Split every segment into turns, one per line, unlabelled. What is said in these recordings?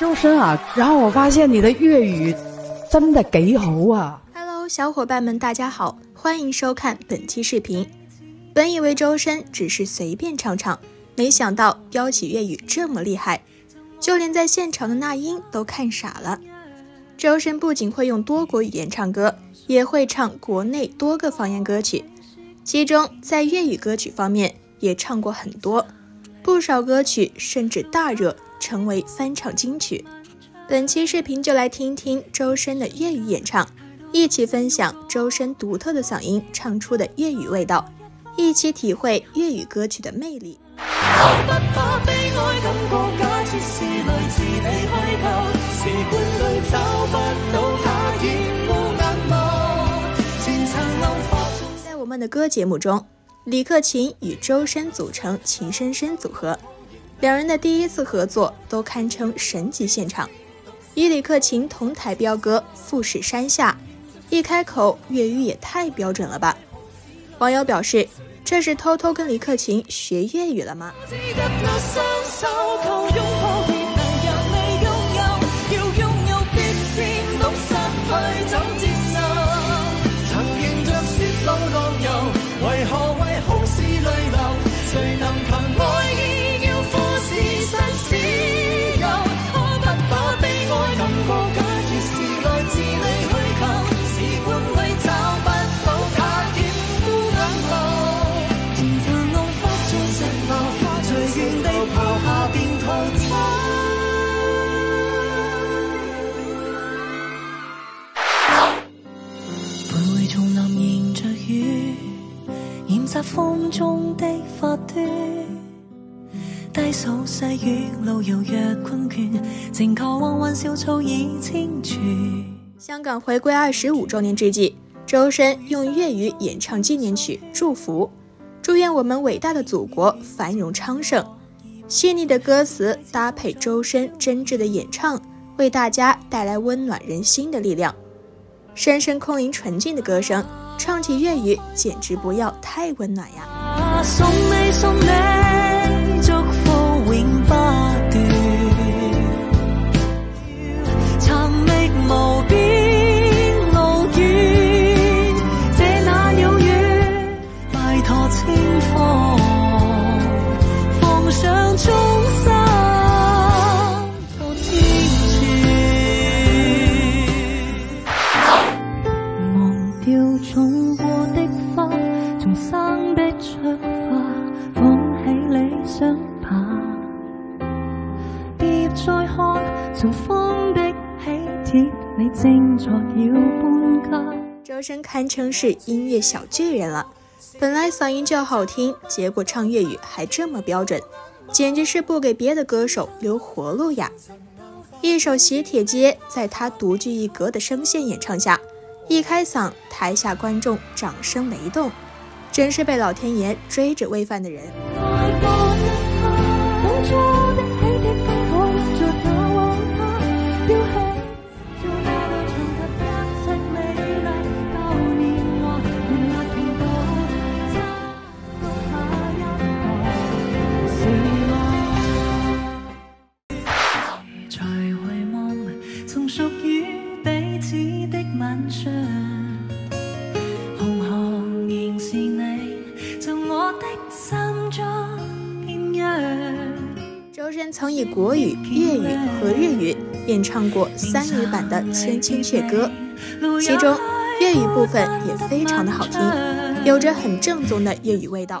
周深啊，然后我发现你的粤语真的几好啊
！Hello，小伙伴们，大家好，欢迎收看本期视频。本以为周深只是随便唱唱，没想到飙起粤语这么厉害，就连在现场的那英都看傻了。周深不仅会用多国语言唱歌，也会唱国内多个方言歌曲，其中在粤语歌曲方面也唱过很多，不少歌曲甚至大热。成为翻唱金曲。本期视频就来听听周深的粤语演唱，一起分享周深独特的嗓音唱出的粤语味道，一起体会粤语歌曲的魅力。在我们的歌节目中，李克勤与周深组成“情深深”组合。两人的第一次合作都堪称神级现场，与李克勤同台飙歌《富士山下》，一开口粤语也太标准了吧！网友表示，这是偷偷跟李克勤学粤语了吗？风中的发端，低数细雨，路遥若困倦，静靠黄昏小草已清泉。香港回归二十五周年之际，周深用粤语演唱纪念曲《祝福》，祝愿我们伟大的祖国繁荣昌盛。细腻的歌词搭配周深真挚的演唱，为大家带来温暖人心的力量。深深空灵纯净的歌声。唱起粤语简直不要太温暖呀！送你送你周深堪称是音乐小巨人了，本来嗓音就好听，结果唱粤语还这么标准，简直是不给别的歌手留活路呀！一首《喜帖街》在他独具一格的声线演唱下，一开嗓，台下观众掌声雷动，真是被老天爷追着喂饭的人。曾以国语、粤语和日语演唱过三语版的《千千阙歌》，其中粤语部分也非常的好听，有着很正宗的粤语味道。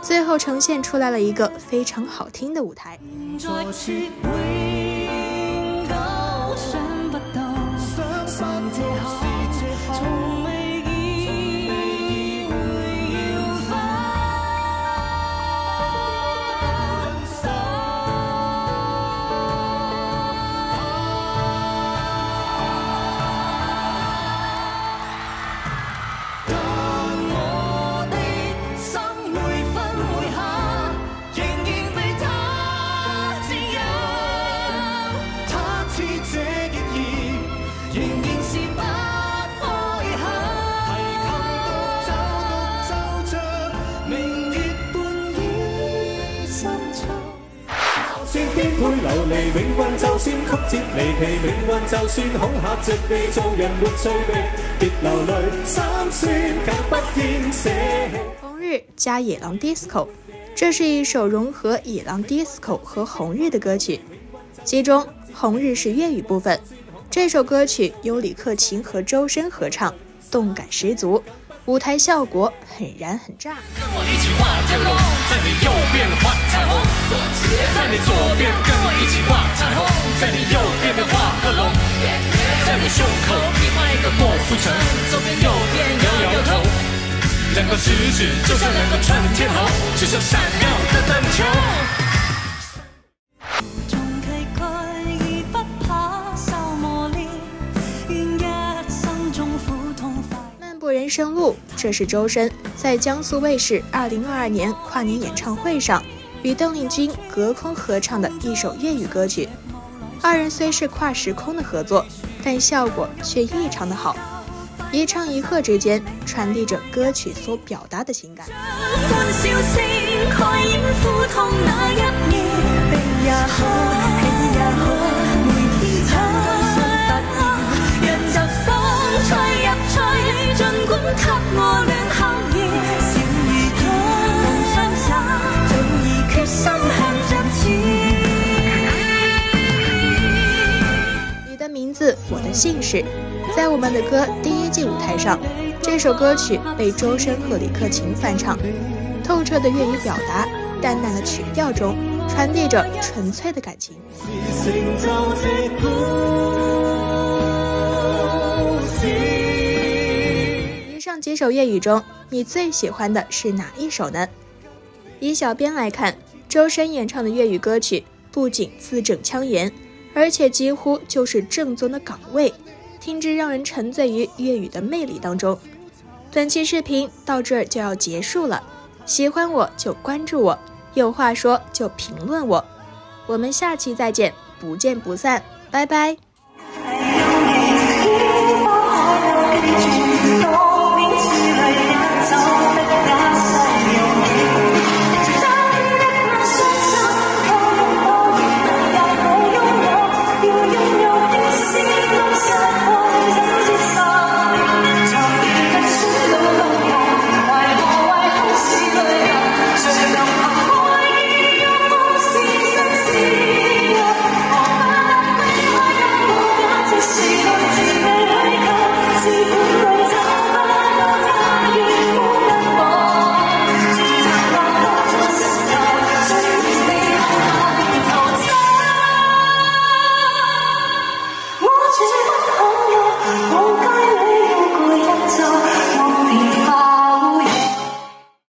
最后呈现出来了一个非常好听的舞台。红日加野狼 disco，这是一首融合野狼 disco 和红日的歌曲，其中红日是粤语部分。这首歌曲由李克勤和周深合唱，动感十足。舞台效果很燃很炸。跟我一起画彩虹，在你右边画彩虹，在你左边跟我一起画彩虹，在你右边的画个龙，在你胸口你画一个莫福城，左边右边摇摇头，两个食指就像两个串天猴，指向闪耀的灯球。生路，这是周深在江苏卫视二零二二年跨年演唱会上与邓丽君隔空合唱的一首粤语歌曲。二人虽是跨时空的合作，但效果却异常的好，一唱一和之间传递着歌曲所表达的情感。的姓氏，在我们的歌第一季舞台上，这首歌曲被周深和李克勤翻唱。透彻的粤语表达，淡淡的曲调中传递着纯粹的感情。以上几首粤语中，你最喜欢的是哪一首呢？以小编来看，周深演唱的粤语歌曲不仅字正腔圆，而且几乎就是正宗的港味，听之让人沉醉于粤语的魅力当中。本期视频到这儿就要结束了，喜欢我就关注我，有话说就评论我，我们下期再见，不见不散，拜拜。